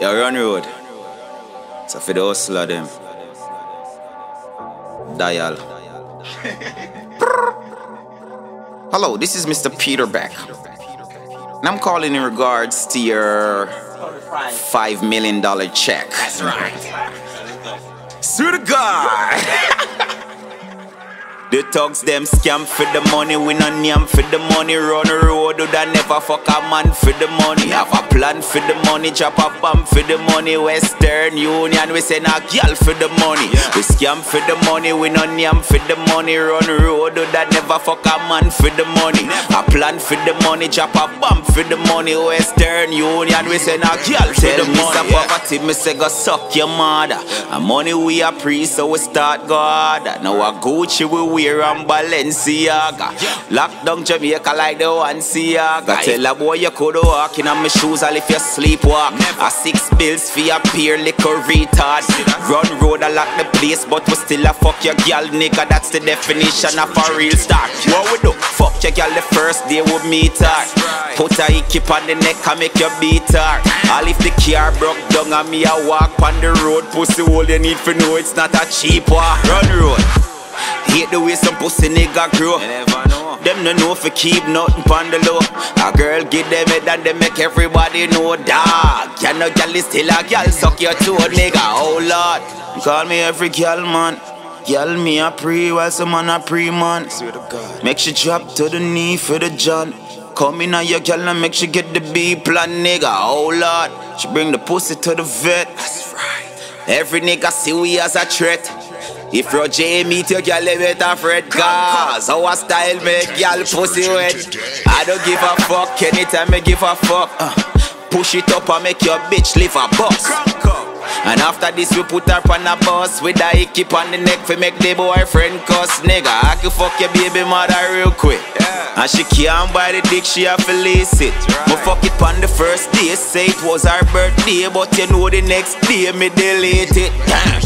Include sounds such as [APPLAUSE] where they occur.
Yeah, run road. So for the hustler them. Dial. [LAUGHS] Hello, this is Mr. Peter Beck. And I'm calling in regards to your five million dollar check. That's right. Sue the God. [LAUGHS] The thugs them scam for the money, we no name for the money. Run the road, do that never fuck a man for the money. Have a plan for the money, drop a bomb for the money. Western Union, we send a girl for the money. We scam for the money, we no name for the money. Run the road, do that never fuck a man for the money. A plan for the money, drop a bomb for the money. Western Union, we send a girl for the money. Tell me poverty, me say go suck your mother. And money we a pre, so we start God. Now a Gucci we wear and Balenciaga. Lock down Jamaica like the one Seaga. Tell a boy you could walk in on my shoes all if you sleepwalk. A six bills for your peer liquor retard. Run road a lock the place, but we still a fuck your girl nigga. That's the definition of a real star. What we do? Fuck your girl the first day we meet her. Put a keep on the neck and make you beat her. All if the car broke down and me a walk on the road, pussy all you need for know it's not a cheap walk. Run road. Hate the way some pussy nigga grow. Them no know if keep nothing pon the low. A girl give them it and they make everybody know dog. Can no girl is still a girl suck your toe nigga. Oh lord, You call me every girl man. Girl me a pre while some man a pre man. Make she drop to the knee for the John. Come in on your girl and make she get the B plan nigga. Oh lord, she bring the pussy to the vet. That's right. Every nigga see we as a threat. If you're J meet your girl, you better fret Cause our style make girl pussy wet. I don't give a fuck. Anytime I give a fuck uh, Push it up and make your bitch live a boss. And after this we put her on a bus With a hickey on the neck for make the boyfriend cuss. Nigga, I can fuck your baby mother real quick. And she can't buy the dick, she have to lace it. Me fuck it on the first day, say it was her birthday But you know the next day me delete it. Damn.